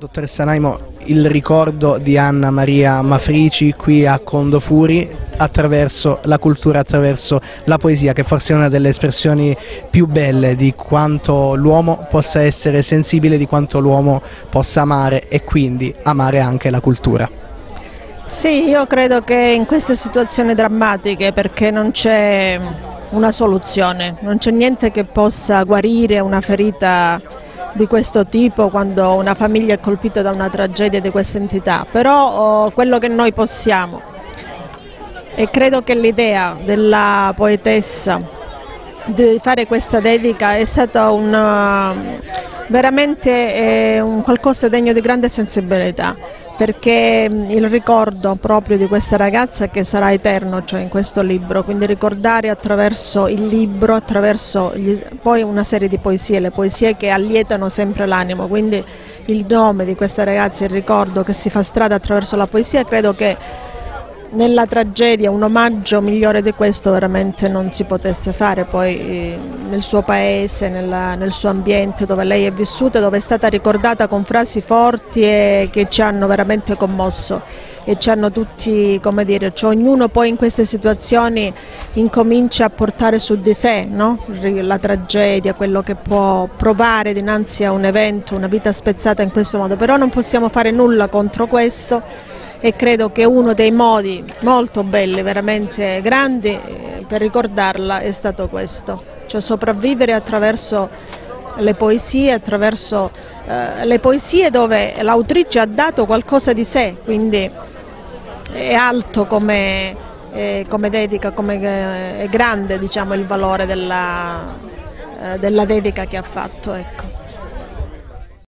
Dottoressa Naimo, il ricordo di Anna Maria Mafrici qui a Condofuri attraverso la cultura, attraverso la poesia, che forse è una delle espressioni più belle di quanto l'uomo possa essere sensibile, di quanto l'uomo possa amare e quindi amare anche la cultura. Sì, io credo che in queste situazioni drammatiche, perché non c'è una soluzione, non c'è niente che possa guarire una ferita di questo tipo quando una famiglia è colpita da una tragedia di questa entità, però oh, quello che noi possiamo. E credo che l'idea della poetessa di fare questa dedica è stata una, veramente eh, un qualcosa degno di grande sensibilità perché il ricordo proprio di questa ragazza che sarà eterno cioè in questo libro, quindi ricordare attraverso il libro, attraverso gli, poi una serie di poesie, le poesie che allietano sempre l'animo, quindi il nome di questa ragazza, il ricordo che si fa strada attraverso la poesia, credo che nella tragedia un omaggio migliore di questo veramente non si potesse fare. Poi eh, nel suo paese, nella, nel suo ambiente dove lei è vissuta, dove è stata ricordata con frasi forti e che ci hanno veramente commosso. E ci hanno tutti, come dire, cioè ognuno poi in queste situazioni incomincia a portare su di sé no? la tragedia, quello che può provare dinanzi a un evento, una vita spezzata in questo modo, però non possiamo fare nulla contro questo e credo che uno dei modi molto belli, veramente grandi eh, per ricordarla è stato questo, cioè sopravvivere attraverso le poesie, attraverso eh, le poesie dove l'autrice ha dato qualcosa di sé, quindi è alto come, eh, come dedica, come, eh, è grande diciamo, il valore della, eh, della dedica che ha fatto. Ecco.